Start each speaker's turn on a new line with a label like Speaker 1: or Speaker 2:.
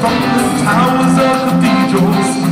Speaker 1: from the towers of cathedrals